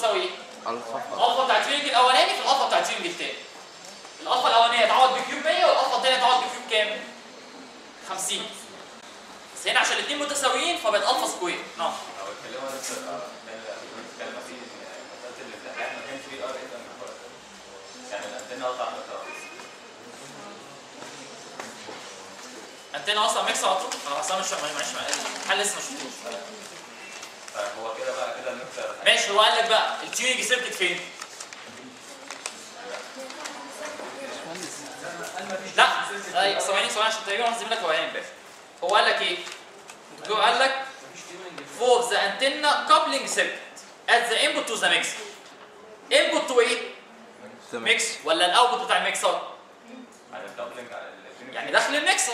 تساوي إيه؟ alpha. ال alpha بتاعت ال tuning الأولاني في الألفا بتاعت ال tuning الثاني الألفا الأولانية تعوض ب Q ب 100 والألفا الثانية تعوض ب Q بكام؟ 50 بس هنا عشان الاثنين متساويين فبقت alpha square. نعم. أو اتكلموا نفس بنتكلم في مساله الامتحان ما كانش فيه RF يعني الأنتنة قطع انتنا أصلا ميكس على طول. أنا أصلا مش معلش الحل لسه ما شفتوش فهو كده بقى كده الميكسر ماشي هو قال لك بقى ال tuning circuit فين؟ لا لا ثواني ثواني عشان تقريبا زميلك هو امبارح هو قال لك إيه؟ الدكتور قال لك for the antenna coupling circuit at the input to the mixer input to إيه؟ ميكس ولا ال output بتاع الميكسر؟ يعني داخل الميكسر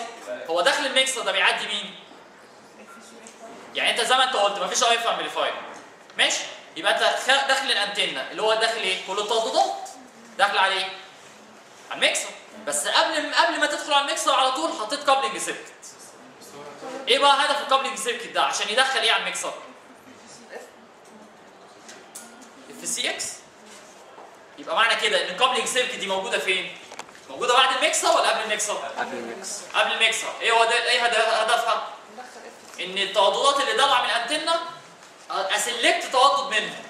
هو داخل الميكسر ده بيعدي مين؟ يعني أنت زي ما أنت قلت مفيش أي amplifier ماشي يبقى انت داخل الانتنة اللي هو داخل إيه؟ كل الترددات داخل على إيه؟ على الميكسر بس قبل قبل ما تدخل على الميكسر على طول حطيت coupling circuit إيه بقى هدف ال coupling circuit ده عشان يدخل إيه على ال mixer؟ FCX يبقى معنى كده ان ال coupling circuit دي موجودة فين؟ موجودة بعد الميكسر ولا قبل الميكسر؟ قبل الميكس قبل الميكسر إيه هو ده إيه هدف- هدفها إن الترددات اللي طالعه من ال antenna select تردد منها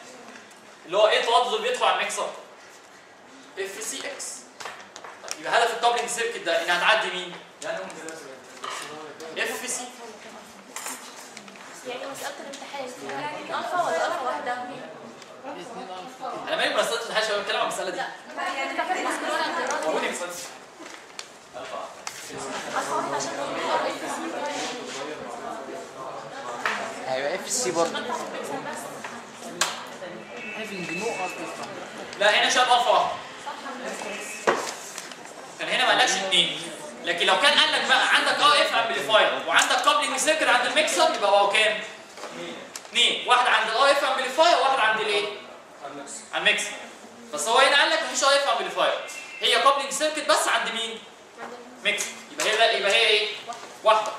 اللي هو إيه التردد اللي بيدخل على ال mixer؟ FCX يبقى هدف ال coupling circuit ده انها تعدي مين؟ FC يعني. مسألة الامتحان. يعني ألفا ولا ألفا واحدة؟ أنا مالي مساله الحاجة شباب بتكلم عن المسألة دي. يعني C برضه. لا هنا شاب الفا واحد كان هنا ما قالكش اثنين لكن لو كان قال لك بقى عندك آه RF amplifier وعندك coupling circuit عند الميكسر يبقى هو كام؟ اثنين واحد عند ال RF amplifier وواحد عند الايه؟ عند الميكسر. بس هو هنا قال لك مفيش RF amplifier هي coupling circuit بس عند مين؟ ميكسر. يبقى هي يبقى هي إيه؟ واحدة.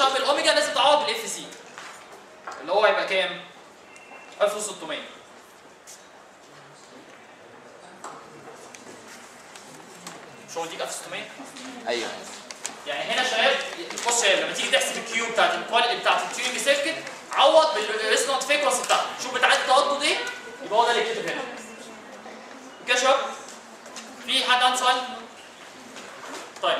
10 اوميجا لازم تعوض بال F زي اللي هو هيبقى كام؟ 1600 مش هو يديك 1600 أيوه. يعني هنا شباب بص يا لما تيجي تحسب ال Q بتاعت ال quality بتاعت ال tuning circuit عوض بال resonant frequency بتاعتك شوف بتعدي التردد إيه؟ يبقى هو ده اللي كتب هنا. كده شباب؟ في حد عنده سؤال؟ طيب.